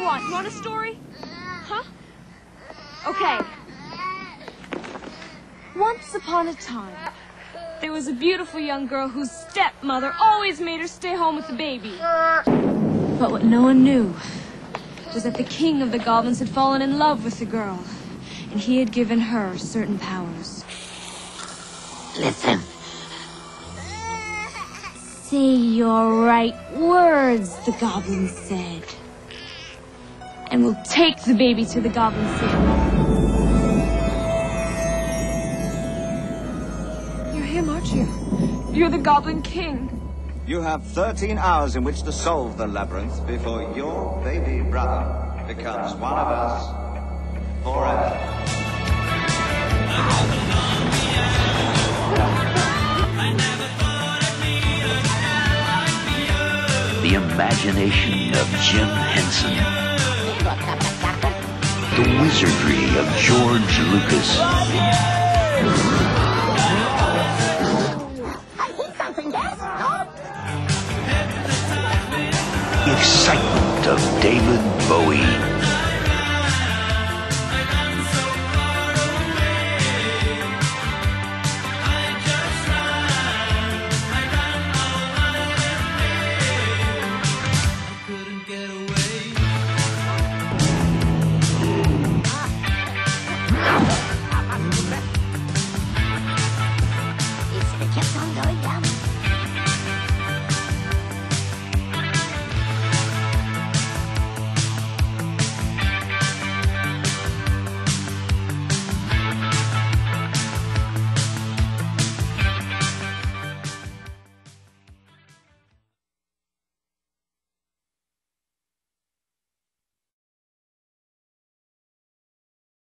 you want? You want a story? Huh? Okay. Once upon a time, there was a beautiful young girl whose stepmother always made her stay home with the baby. But what no one knew was that the king of the goblins had fallen in love with the girl, and he had given her certain powers. Listen. Say your right words, the goblin said. And we'll take the baby to the goblin city. You're him, aren't you? You're the goblin king. You have 13 hours in which to solve the labyrinth before your baby brother becomes one of us forever. The imagination of Jim Henson. The wizardry of George Lucas. The excitement of David Bowie.